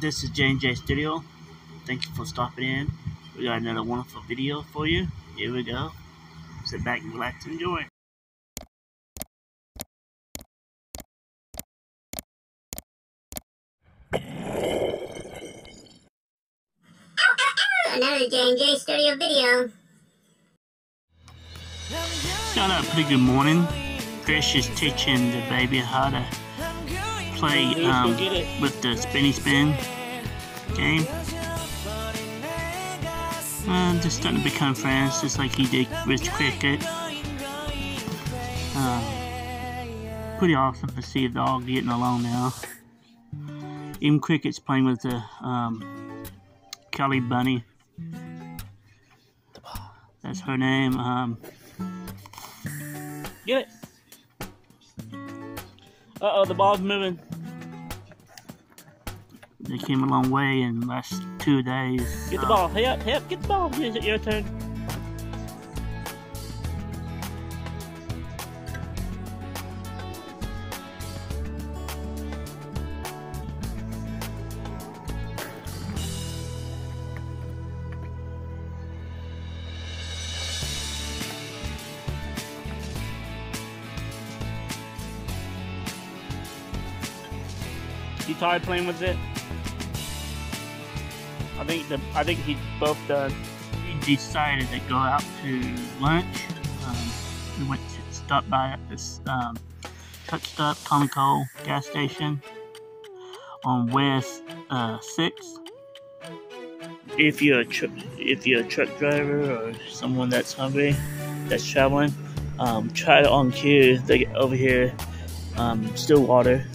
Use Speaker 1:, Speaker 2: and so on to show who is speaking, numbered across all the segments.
Speaker 1: this is J&J Studio. Thank you for stopping in. We got another wonderful video for you. Here we go. Sit back and relax and enjoy.
Speaker 2: Another J&J Studio video.
Speaker 1: Got a pretty good morning. Chris is teaching the baby how to play um, with the spinny spin game. Uh, just starting to become friends, just like he did with cricket. Um, pretty awesome to see the dog getting along now. Even cricket's playing with the um, Kelly Bunny. That's her name. Um, Get it. Uh oh, the ball's moving. They came a long way in the last two days. Get the ball. Hey up, hey up, get the ball. Here's it, your turn. You tired playing with it? I think the I think he's both done. We decided to go out to lunch. Um, we went to stop by at this um, truck stop, Conoco gas station on West uh, Sixth. If you're a tr- if you're a truck driver or someone that's hungry, that's traveling, um, try to OnCue. They get over here, um, Stillwater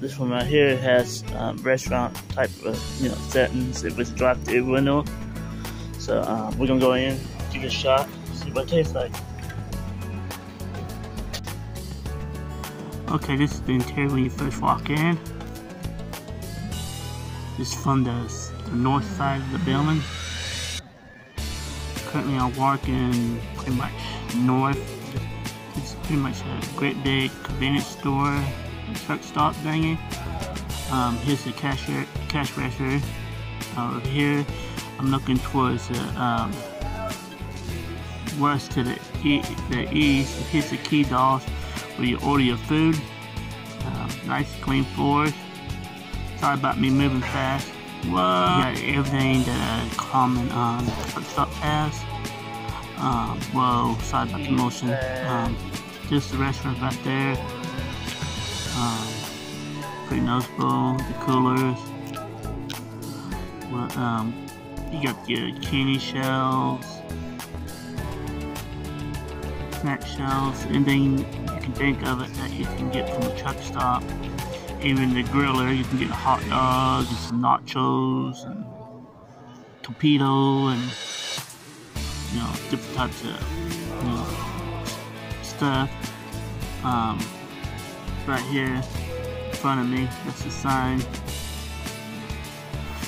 Speaker 1: this one right here has um, restaurant type of you know settings. It was drive through window. So um, we're gonna go in, give it a shot, see what it tastes like. Okay, this is the interior when you first walk in. This is from the, the north side of the building. Currently I'm walking pretty much north. It's pretty much a great big convenience store truck stop thingy. Um, here's the cashier, cash register. Uh, over here, I'm looking towards the um, west to the, e the east. Here's the key kiosks where you order your food. Uh, nice clean floors. Sorry about me moving fast. What? got everything that a common um, truck stop has. Um, whoa, sorry about the motion. Um, just the restaurant right there. Pretty noticeable. The coolers. Well, um, you got your candy shells, snack shells, anything you can think of it that you can get from a truck stop. Even the griller, you can get hot dogs and some nachos and torpedo and you know different types of you know stuff. Um, right here front of me. That's the sign.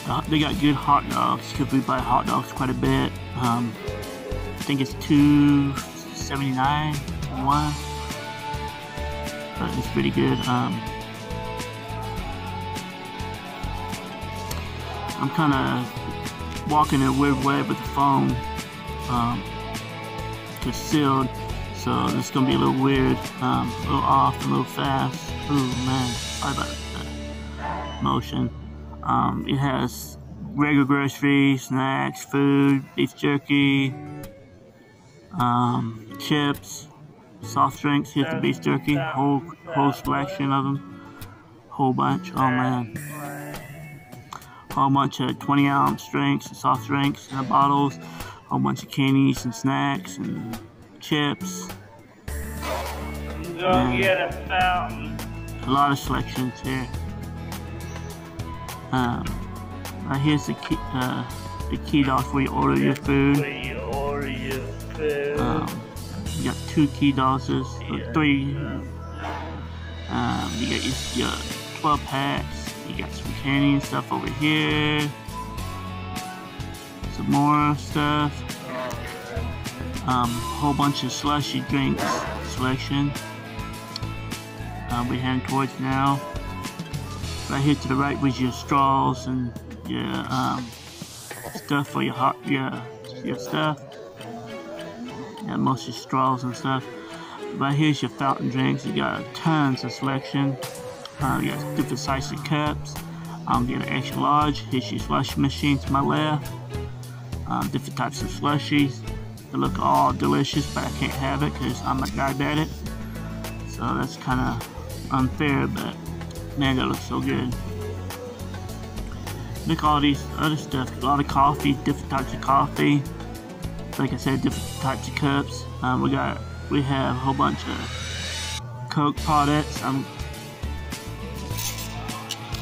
Speaker 1: Uh, they got good hot dogs because we buy hot dogs quite a bit. Um, I think it's two seventy nine one, but it's pretty good. Um, I'm kind of walking in a weird way with the phone. Um, just sealed. So this is gonna be a little weird, um, a little off, a little fast. Ooh man, about motion. Um, it has regular groceries, snacks, food, beef jerky, um, chips, soft drinks. Here's the beef jerky, whole whole selection of them, whole bunch. Oh man, whole bunch of 20 ounce drinks, and soft drinks in bottles, whole bunch of candies and snacks and chips. Go get a fountain. A lot of selections here. Um, here's the key, uh, the kiosks where you order your food. You order your food. Um, you got two kiosks, yeah. three. Um, you got your, your 12 packs. You got some candy and stuff over here. Some more stuff um, whole bunch of slushy drinks selection. Uh, we're heading towards now. right here to the right was your straws and your um, stuff for your hot your your stuff. Yeah, most your straws and stuff. Right here's your fountain drinks. You got tons of selection. Uh, you got different sizes of cups. I'm getting an extra large. Here's your slush machine to my left. Um, different types of slushies. They look all delicious, but I can't have it because I'm a diabetic. So that's kind of unfair, but man, that looks so good. Look all these other stuff. A lot of coffee, different types of coffee. Like I said, different types of cups. Um, we got, we have a whole bunch of Coke products. I'm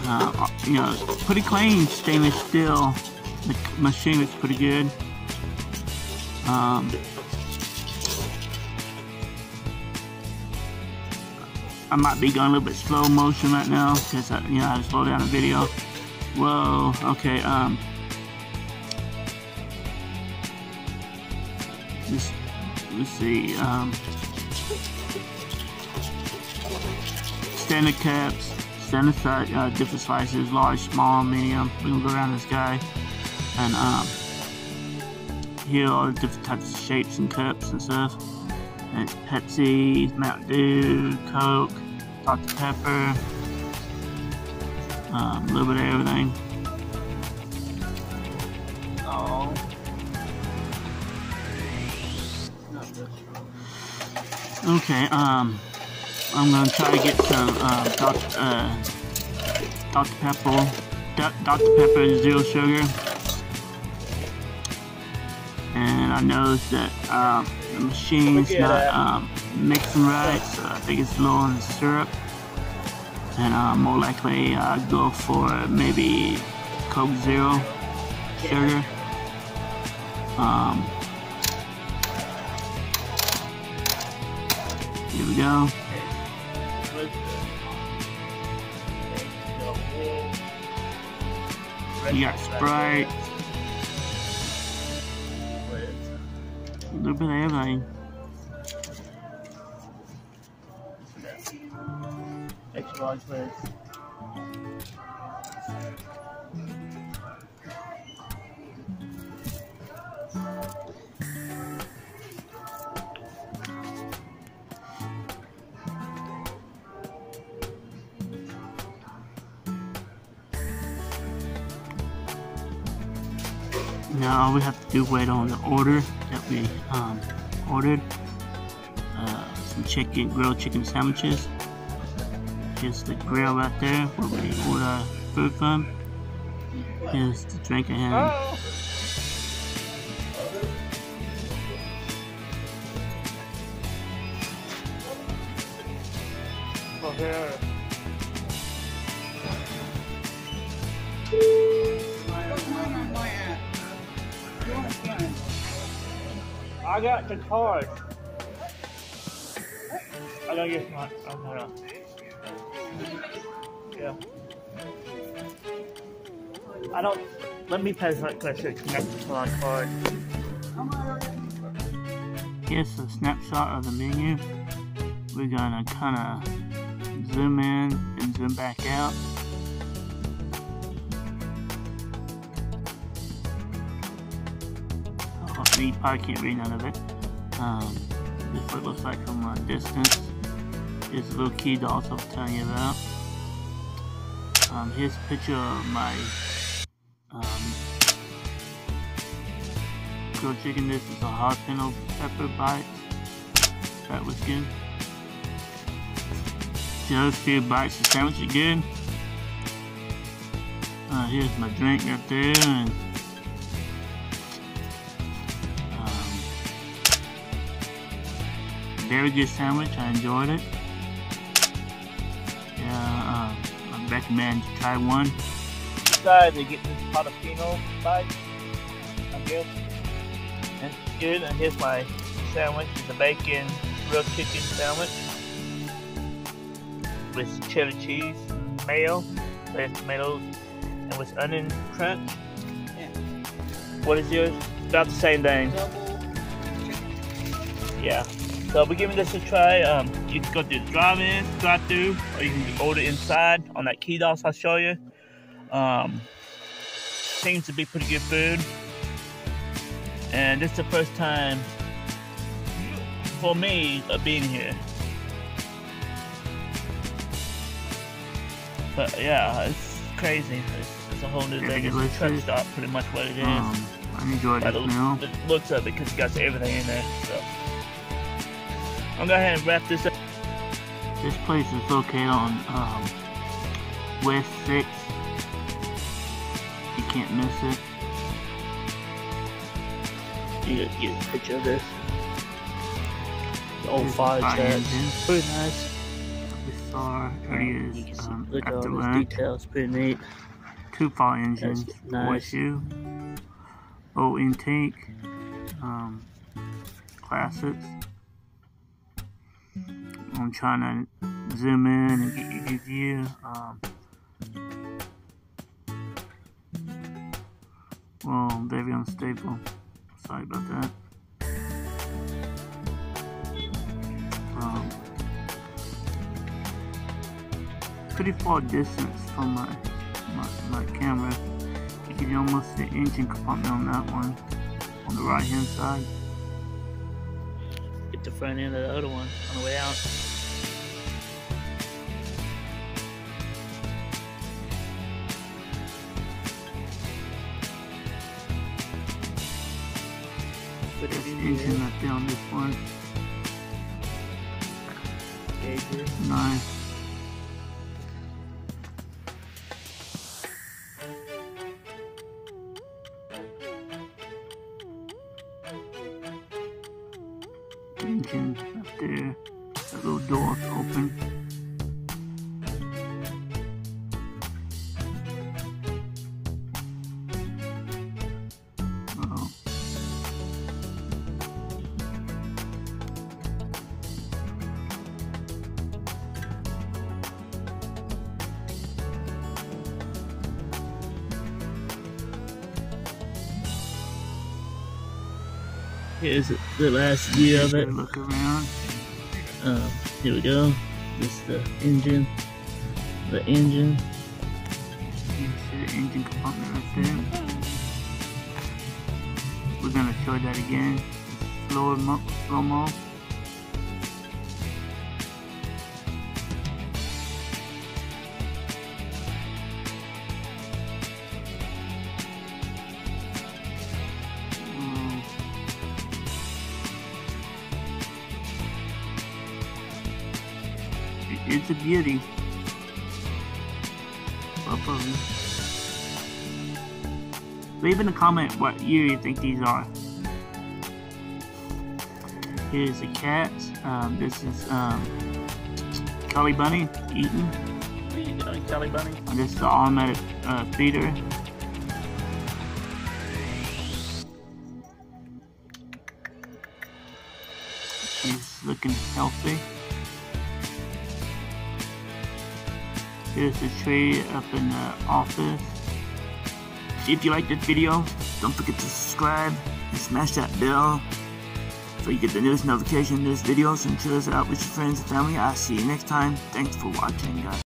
Speaker 1: uh, you know, pretty clean stainless steel. The machine is pretty good. Um, I might be going a little bit slow motion right now because you know I had to slow down the video. Whoa, okay. Um, let's, let's see. Um, standard caps standard size, uh, different sizes, large, small, medium. We can go around this guy. And um, here are all the different types of shapes and cups and stuff. It's Pepsi, Mountain Dew, Coke, Dr. Pepper, um, a little bit of everything. Oh. Okay, um, I'm gonna try to get some uh, Dr. Uh, Dr. Pepper, Dr. Pepper zero sugar, and I noticed that uh, the machine's not um, mixing right, so I think it's low on the syrup, and uh, more likely I'd go for maybe Coke Zero sugar. Um, here we go. You got Sprite. Little bit of everything. Extra large please. Now all we have to do wait on the order that we um, ordered. Uh, some chicken, grilled chicken sandwiches. Here's the grill right there where we order food from. Here's the drink I have. Oh. I got the card. I gotta get my. Oh, Yeah. I don't. Let me pass my question. Connect to my card. Here's a snapshot of the menu. We're gonna kind of zoom in and zoom back out. Read, probably can't read none of it. Um, this is what it looks like from a distance. Here's a little key I was telling you about. Um, here's a picture of my um, grilled chicken. This is a jalapeno pepper bite. That was good. The other few bites of sandwich are good. Uh, here's my drink right there. And very good sandwich. I enjoyed it. Yeah, uh, I recommend you try one. Decided to get this jalapeno bite. I guess. It's good. And here's my sandwich. It's a bacon grilled chicken sandwich with cheddar cheese, mayo, red tomatoes, and with onion crunch. Yeah. What is yours? About the same thing. Yeah.
Speaker 3: So we're giving this a try. Um, you can go through the drive-in, drive-through, or you can order inside on that kiosk I'll show you. Um, seems to be pretty good food. And this is the first time for me of being here. But yeah, it's crazy. It's, it's a whole new thing. It's a truck stop, pretty much what it is.
Speaker 1: Um, I enjoyed
Speaker 3: By
Speaker 1: it
Speaker 3: the
Speaker 1: now.
Speaker 3: the looks of it, because it's got everything in there. So I'm gonna go ahead and wrap this up.
Speaker 1: This place is located on um, West 6. You can't miss it.
Speaker 3: You get, get a picture of this. The old
Speaker 1: Here's
Speaker 3: fire truck. Pretty nice.
Speaker 1: We saw is um,
Speaker 3: look at all details. Pretty neat.
Speaker 1: Two fire engines.
Speaker 3: nice.
Speaker 1: OSU. O intake. Um, classics. I'm trying to zoom in and get you good view. Um, well, very unstable. Sorry about that. Um, pretty far distance from my, my, my camera. You can almost see the engine compartment on that one, on the right hand side.
Speaker 3: Get the front end of the other one on the way out. Put it
Speaker 1: the
Speaker 3: in
Speaker 1: engine
Speaker 3: here.
Speaker 1: this one.
Speaker 3: Gauges.
Speaker 1: Nice.
Speaker 3: Here's the last view of it.
Speaker 1: Look around.
Speaker 3: Um, here we go. This is the engine. The engine.
Speaker 1: You see the engine compartment right there. We're gonna show that again. Slow mo, slow mo. It's a beauty. Both of them. Leave in a comment what year you think these are. Here's the cat. Um, this is um, Kelly Bunny eating.
Speaker 3: What are you doing, Kelly Bunny?
Speaker 1: And this is the automatic uh, feeder. She's looking healthy. Here's the tree up in the office. If you like this video, don't forget to subscribe and smash that bell so you get the newest notification of this videos and share us out with your friends and family. I'll see you next time. Thanks for watching, guys.